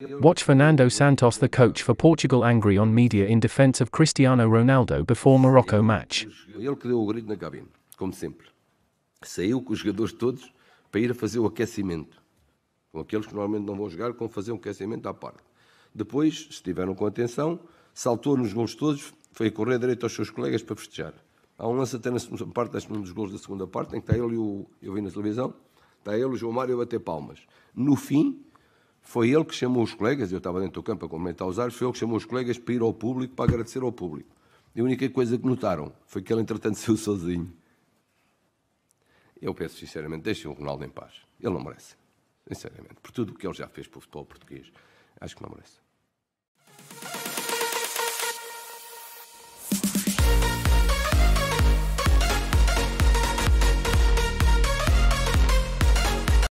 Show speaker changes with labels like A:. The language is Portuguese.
A: Watch Fernando Santos, the coach for Portugal, angry on media in defense of Cristiano Ronaldo before Morocco match.
B: Ele que deu o grito na cabine, como sempre. Saiu com os jogadores todos para ir a fazer o aquecimento. Com aqueles que normalmente não vão jogar, com fazer um aquecimento à parte. Depois, estiveram com atenção, saltou nos gols todos, foi correr direito aos seus colegas para festejar. Há um lance até na parte, um dos gols da segunda parte, em que está ele e o. Eu vi na televisão, está ele, o João Mário, a bater palmas. No fim, foi ele que chamou os colegas, eu estava dentro do campo a comentar os árbitros, foi ele que chamou os colegas para ir ao público, para agradecer ao público. E a única coisa que notaram foi que ele, entretanto, saiu sozinho. Eu peço sinceramente, deixem o Ronaldo em paz. Ele não merece. Sinceramente. Por tudo o que ele já fez pelo futebol português, acho que não merece.